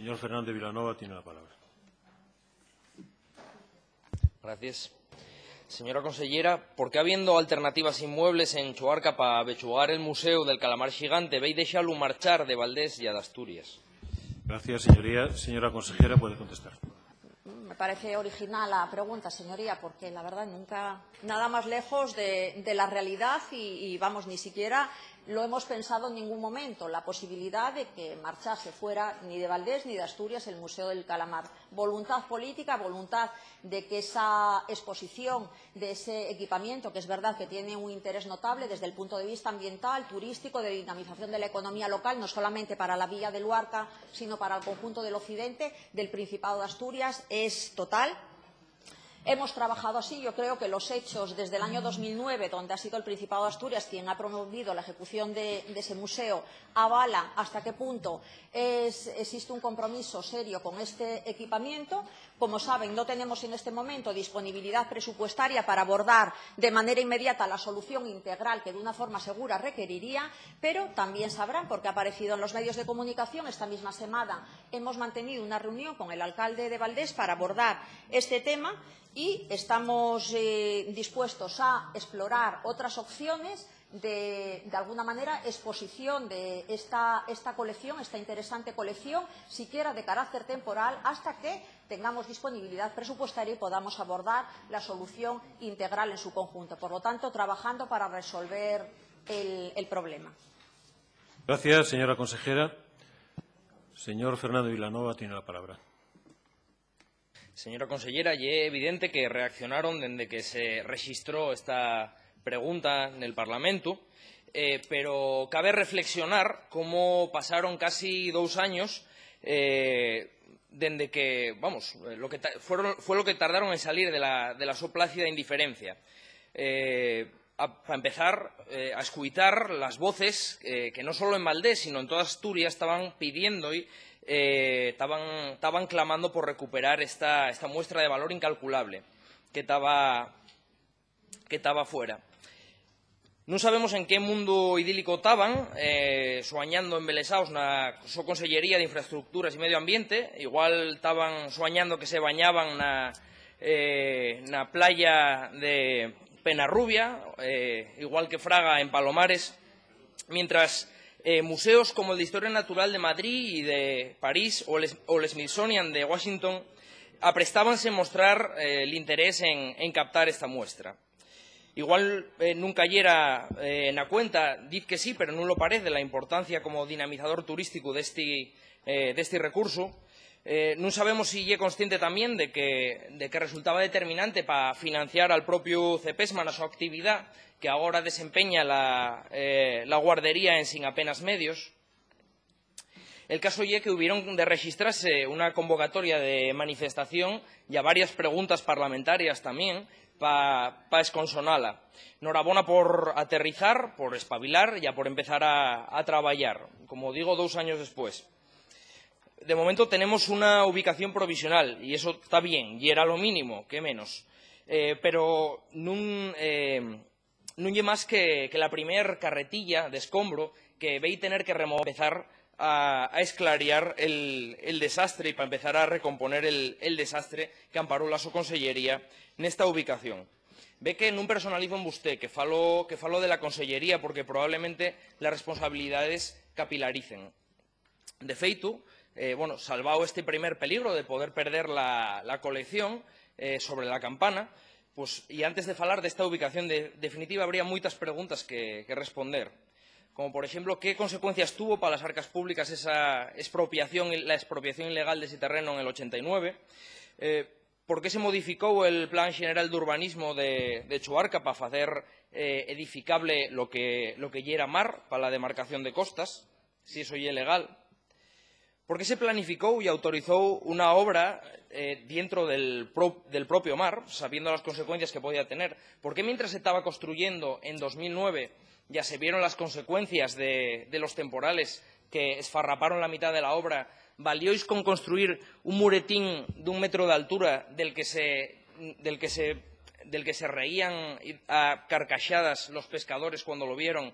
Señor Fernández Vilanova tiene la palabra. Gracias. Señora consellera, ¿por qué habiendo alternativas inmuebles en Chuarca para bechugar el Museo del Calamar Gigante, veis dejarlo marchar de Valdés y de Asturias? Gracias, señoría. Señora consejera, puede contestar. Me parece original la pregunta, señoría, porque la verdad nunca nada más lejos de, de la realidad y, y, vamos, ni siquiera lo hemos pensado en ningún momento, la posibilidad de que marchase fuera ni de Valdés ni de Asturias el Museo del Calamar. Voluntad política, voluntad de que esa exposición de ese equipamiento, que es verdad que tiene un interés notable desde el punto de vista ambiental, turístico, de dinamización de la economía local, no solamente para la Villa de Luarca, sino para el conjunto del occidente del Principado de Asturias, es total Hemos trabajado así. Yo creo que los hechos desde el año 2009, donde ha sido el Principado de Asturias quien ha promovido la ejecución de, ese museo, avala hasta qué punto existe un compromiso serio con este equipamiento. Como saben, no tenemos en este momento disponibilidad presupuestaria para abordar de manera inmediata la solución integral que de una forma segura requeriría, pero también sabrán, porque ha aparecido en los medios de comunicación, esta misma semana hemos mantenido una reunión con el alcalde de Valdés para abordar este tema y estamos eh, dispuestos a explorar otras opciones de, de, alguna manera, exposición de esta, esta, colección, esta interesante colección, siquiera de carácter temporal, hasta que tengamos disponibilidad presupuestaria y podamos abordar la solución integral en su conjunto. Por lo tanto, trabajando para resolver el, problema. Gracias, señora consejera. Señor Fernando Vilanova tiene la palabra. Señora consellera, es evidente que reaccionaron desde que se registró esta pregunta en el Parlamento, eh, pero cabe reflexionar cómo pasaron casi dos años eh, desde que, vamos, lo que fue lo que tardaron en salir de la, de la soplácida indiferencia. Eh, para empezar, eh, a escuitar las voces eh, que no solo en Valdés, sino en toda Asturias estaban pidiendo y eh, estaban, clamando por recuperar esta, muestra de valor incalculable que estaba, fuera. No sabemos en qué mundo idílico estaban, eh, soñando embelesados na su Consellería de Infraestructuras y Medio Ambiente. Igual estaban soñando que se bañaban na, eh, playa de Penarrubia, eh, igual que Fraga en Palomares, mientras eh, museos como el de Historia Natural de Madrid y de París o el, Smithsonian de Washington aprestábanse a mostrar eh, el interés en, en, captar esta muestra. Igual eh, nunca llega eh, na cuenta, diz que sí, pero non lo parece, la importancia como dinamizador turístico deste, eh, deste recurso. Eh, non sabemos si é consciente tamén de que, resultaba determinante para financiar al propio CEPESMA na súa actividade que agora desempeña la, eh, la guardería en sin apenas medios. El caso é que hubieron de registrarse unha convocatoria de manifestación e a varias preguntas parlamentarias tamén para pa esconsonala. Norabona por aterrizar, por espabilar e a por empezar a, a traballar, como digo, dous años despois de momento tenemos una ubicación provisional y eso está bien, y era lo mínimo, que menos. Eh, pero nun, eh, máis que, la primer carretilla de escombro que veí tener que empezar a, a esclarear el, desastre y para empezar a recomponer el, desastre que amparó la su consellería nesta ubicación. Ve que nun personalismo en vosté, que falo, que falo de la consellería porque probablemente las responsabilidades capilaricen. De feito, eh, bueno, salvado este primer peligro de poder perder la, colección eh, sobre la campana, pues, y antes de falar de esta ubicación de, definitiva habría muchas preguntas que, responder. Como por ejemplo qué consecuencias tuvo para las arcas públicas esa expropiación, la expropiación ilegal de ese terreno en el 89, eh, por qué se modificó el Plan General de Urbanismo de, de Chuarca para hacer edificable lo que, lo era mar para la demarcación de costas, si eso es legal, ¿Por qué se planificó y autorizó una obra eh, dentro del, pro, del, propio mar, sabiendo las consecuencias que podía tener? ¿Por qué mientras se estaba construyendo en 2009 ya se vieron las consecuencias de, los temporales que esfarraparon la mitad de la obra, valióis con construir un muretín de un metro de altura del que se, reían a carcachadas los pescadores cuando lo vieron?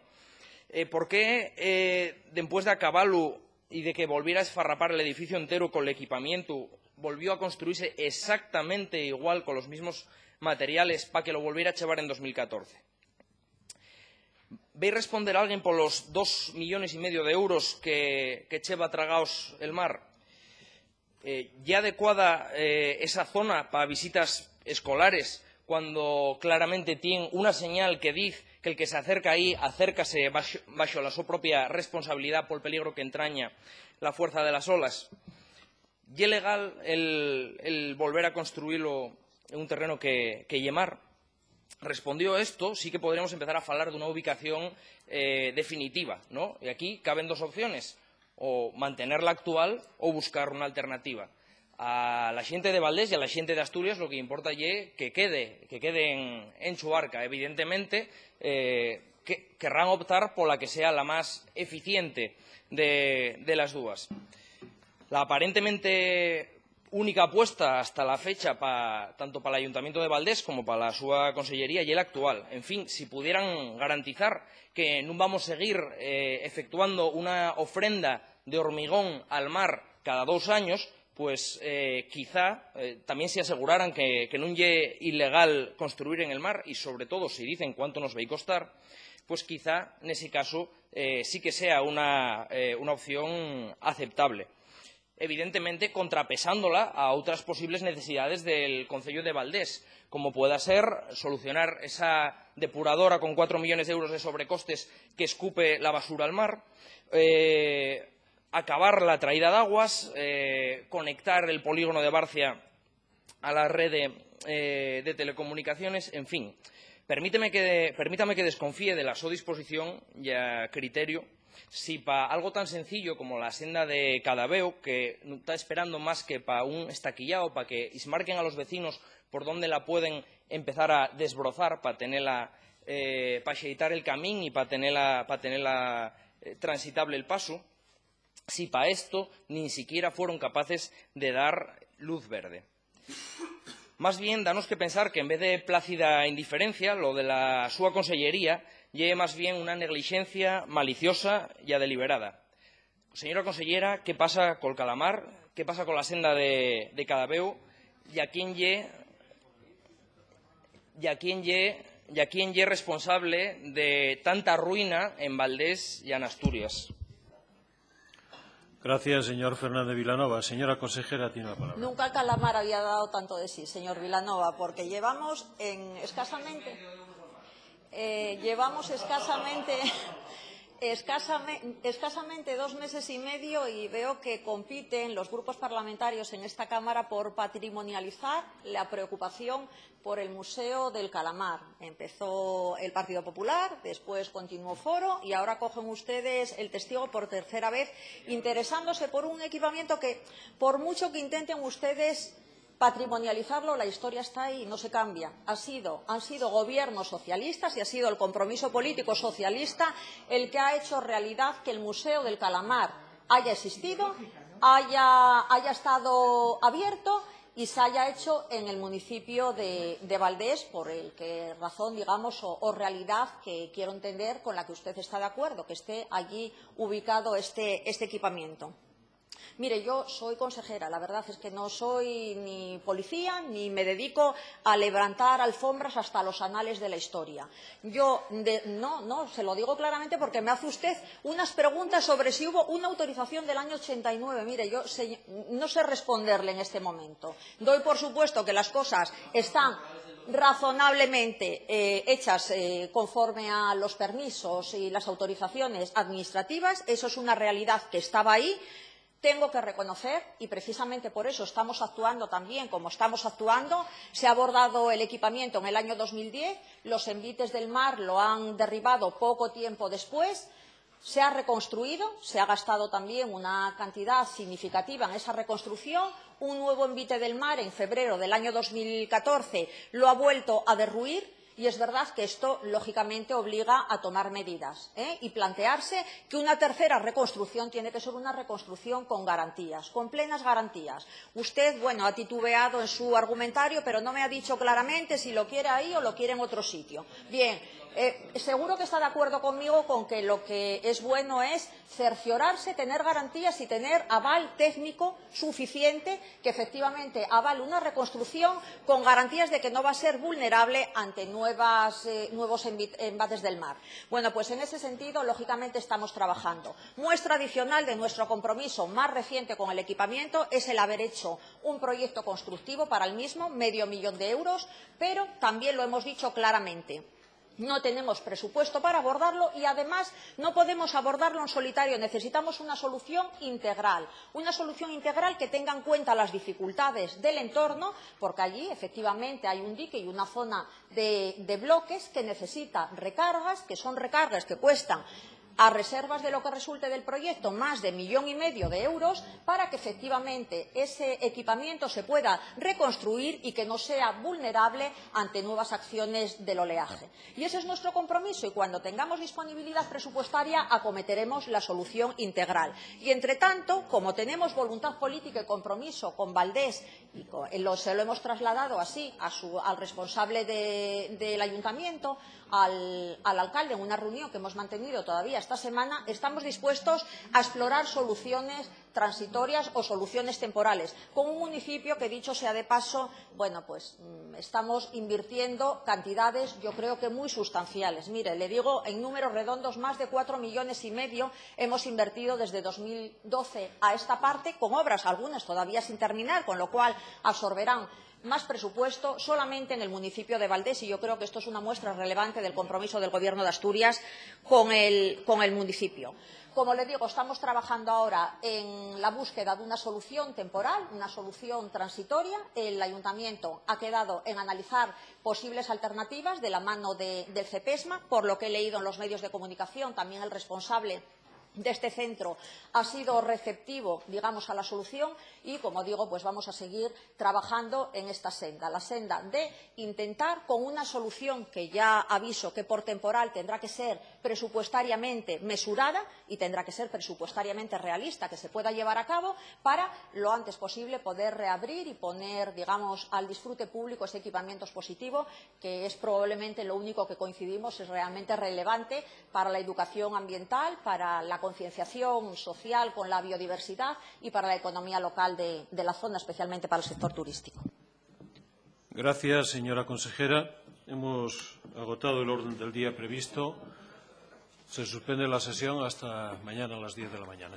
Eh, ¿Por qué, eh, después de acabarlo, y de que volviera a esfarrapar el edificio entero con el equipamiento, volvió a construirse exactamente igual con los mismos materiales para que lo volviera a llevar en 2014. ¿Veis responder a alguien por los dos millones y medio de euros que, que cheva tragaos el mar? Eh, ¿Ya adecuada eh, esa zona para visitas escolares cuando claramente tiene una señal que dice que el que se acerca ahí acércase bajo, la su propia responsabilidad por el peligro que entraña la fuerza de las olas? ¿Y es legal el, volver a construirlo en un terreno que, que yemar? Respondió esto, sí que podríamos empezar a hablar de una ubicación eh, definitiva, ¿no? Y aquí caben dos opciones, o mantenerla actual o buscar una alternativa. A la gente de Valdés y a la gente de Asturias lo que importa es que quede, que quede en, su barca. Evidentemente, eh, que, querrán optar por la que sea la más eficiente de, las dos. La aparentemente única apuesta hasta la fecha tanto para el Ayuntamiento de Valdés como para la su Consellería y el actual. En fin, si pudieran garantizar que no vamos a seguir eh, efectuando una ofrenda de hormigón al mar cada dos años, pues eh, quizá eh, también se aseguraran que, que no es ilegal construir en el mar y, sobre todo, si dicen cuánto nos va a costar, pues quizá en ese caso eh, sí que sea una, opción aceptable. Evidentemente contrapesándola a otras posibles necesidades del Concello de Valdés, como pueda ser solucionar esa depuradora con cuatro millones de euros de sobrecostes que escupe la basura al mar, acabar la traída de aguas, eh, conectar el polígono de Barcia a la red de, eh, de telecomunicaciones, en fin. Permíteme que, permítame que desconfíe de la su disposición y criterio si para algo tan sencillo como la senda de Cadaveo, que está esperando más que para un estaquillado, para que ismarquen a los vecinos por dónde la pueden empezar a desbrozar para tenerla, eh, para el camino y para tenerla, para tenerla eh, transitable el paso, si para esto ni siquiera fueron capaces de dar luz verde. Más bien, danos que pensar que en vez de plácida indiferencia, lo de la súa consellería lleve más bien una negligencia maliciosa y deliberada. Señora consellera, ¿qué pasa con el calamar? ¿Qué pasa con la senda de, de? ¿Y a quién ye, y a quién y a quién responsable de tanta ruina en Valdés y en Asturias? Gracias, señor Fernández Vilanova. Señora consejera, tiene la palabra. Nunca Calamar había dado tanto de sí, señor Vilanova, porque llevamos en escasamente eh, llevamos escasamente, escasamente, escasamente dos meses y medio y veo que compiten los grupos parlamentarios en esta Cámara por patrimonializar la preocupación por el Museo del Calamar. Empezó el Partido Popular, después continuó Foro y ahora cogen ustedes el testigo por tercera vez, interesándose por un equipamiento que, por mucho que intenten ustedes patrimonializarlo, la historia está ahí no se cambia. Ha sido, han sido gobiernos socialistas y ha sido el compromiso político socialista el que ha hecho realidad que el Museo del Calamar haya existido, haya, estado abierto y se haya hecho en el municipio de, Valdés, por el que razón, digamos, o, o, realidad que quiero entender con la que usted está de acuerdo, que esté allí ubicado este, este equipamiento. Mire, yo soy consejera, la verdad es que no soy ni policía ni me dedico a levantar alfombras hasta los anales de la historia. Yo, no, no, se lo digo claramente porque me hace usted unas preguntas sobre si hubo una autorización del año 89. Mire, yo no sé responderle en este momento. Doy por supuesto que las cosas están razonablemente eh, hechas eh, conforme a los permisos y las autorizaciones administrativas. Eso es una realidad que estaba ahí tengo que reconocer, y precisamente por eso estamos actuando también como estamos actuando, se ha abordado el equipamiento en el año 2010, los envites del mar lo han derribado poco tiempo después, se ha reconstruido, se ha gastado también una cantidad significativa en esa reconstrucción, un nuevo envite del mar en febrero del año 2014 lo ha vuelto a derruir, y es verdad que esto, lógicamente, obliga a tomar medidas ¿eh? y plantearse que una tercera reconstrucción tiene que ser una reconstrucción con garantías, con plenas garantías. Usted, bueno, ha titubeado en su argumentario, pero no me ha dicho claramente si lo quiere ahí o lo quiere en otro sitio. Bien, Eh, seguro que está de acuerdo conmigo con que lo que es bueno es cerciorarse, tener garantías y tener aval técnico suficiente que efectivamente avale una reconstrucción con garantías de que no va a ser vulnerable ante nuevas, eh, nuevos embates del mar. Bueno, pues en ese sentido, lógicamente, estamos trabajando. Muestra adicional de nuestro compromiso más reciente con el equipamiento es el haber hecho un proyecto constructivo para el mismo, medio millón de euros, pero también lo hemos dicho claramente no tenemos presupuesto para abordarlo y, además, no podemos abordarlo en solitario. Necesitamos una solución integral, una solución integral que tenga en cuenta las dificultades del entorno, porque allí, efectivamente, hay un dique y una zona de, bloques que necesita recargas, que son recargas que cuestan a reservas de lo que resulte del proyecto más de millón y medio de euros para que efectivamente ese equipamiento se pueda reconstruir y que no sea vulnerable ante nuevas acciones del oleaje. Y ese es nuestro compromiso y cuando tengamos disponibilidad presupuestaria acometeremos la solución integral. Y entre tanto, como tenemos voluntad política y compromiso con Valdés y lo, se lo hemos trasladado así al responsable de, del ayuntamiento, al alcalde en una reunión que hemos mantenido todavía esta semana, estamos dispuestos a explorar soluciones transitorias o soluciones temporales, con un municipio que, dicho sea de paso, bueno, pues mm, estamos invirtiendo cantidades, yo creo que muy sustanciales. Mire, le digo, en números redondos, más de cuatro millones y medio hemos invertido desde 2012 a esta parte, con obras, algunas todavía sin terminar, con lo cual absorberán más presupuesto solamente en el municipio de Valdés y yo creo que esto es una muestra relevante del compromiso del Gobierno de Asturias con el, municipio. Como le digo, estamos trabajando ahora en la búsqueda de una solución temporal, una solución transitoria. El Ayuntamiento ha quedado en analizar posibles alternativas de la mano de, del CEPESMA, por lo que he leído en los medios de comunicación, también el responsable de este centro ha sido receptivo, digamos, a la solución y, como digo, pues vamos a seguir trabajando en esta senda, la senda de intentar con una solución que ya aviso que por temporal tendrá que ser presupuestariamente mesurada y tendrá que ser presupuestariamente realista, que se pueda llevar a cabo para lo antes posible poder reabrir y poner, digamos, al disfrute público ese equipamiento positivo, que es probablemente lo único que coincidimos, es realmente relevante para la educación ambiental, para la concienciación social con la biodiversidad y para la economía local de, la zona, especialmente para el sector turístico. Gracias, señora consejera. Hemos agotado el orden del día previsto. Se suspende la sesión hasta mañana a las 10 de la mañana.